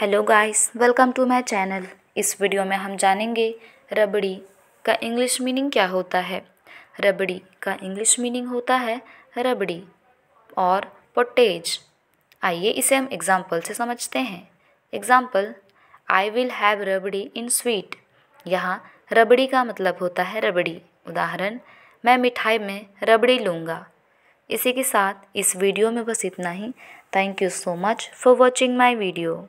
Hello guys, welcome to my channel. इस video में हम जानेंगे रबड़ी का इंग्लिश मीनिंग क्या होता है। रबड़ी का इंग्लिश मीनिंग होता है रबड़ी और पोटेज। आइए इसे हम एग्ज़ाम्पल से समझते हैं। Example I will have rabri in sweet यहाँ, रबड़ी का मतलब होता है रबड़ी। उदाहरण, मैं मिठाई में रबड़ी लूँगा। इसी के साथ इस वीडियो में बस इतना ही। Thank you so much for watching my video